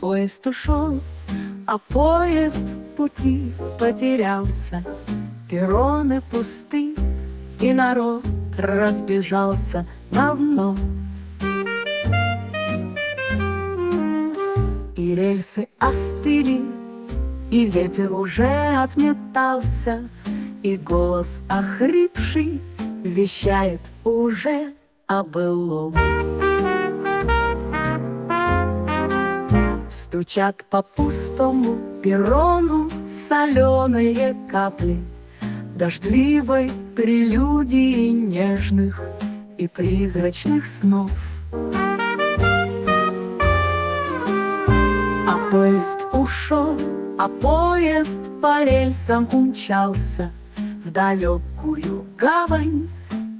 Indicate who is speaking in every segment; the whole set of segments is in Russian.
Speaker 1: поезд ушел, а поезд в пути потерялся. Перроны пусты, и народ разбежался давно. И рельсы остыли, и ветер уже отметался, И голос охрипший вещает уже о былом. Стучат по пустому перрону соленые капли Дождливой прелюдии нежных и призрачных снов. А поезд ушел, а поезд по рельсам умчался В далекую гавань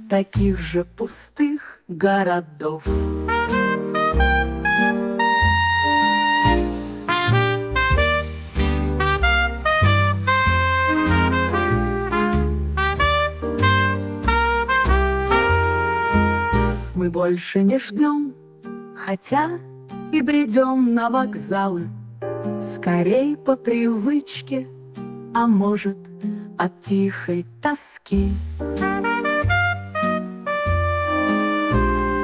Speaker 1: таких же пустых городов. Больше не ждем, хотя и бредем на вокзалы, Скорей по привычке, а может, от тихой тоски.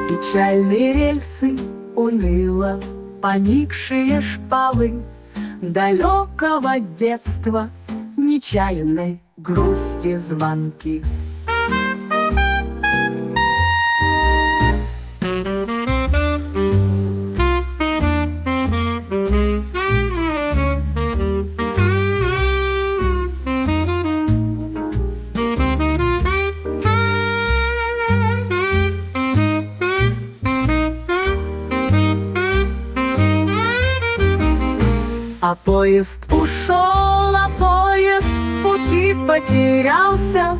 Speaker 1: Печальные рельсы уныло, поникшие шпалы Далекого детства, нечаянной грусти звонки. Поезд. Ушел, а поезд в пути потерялся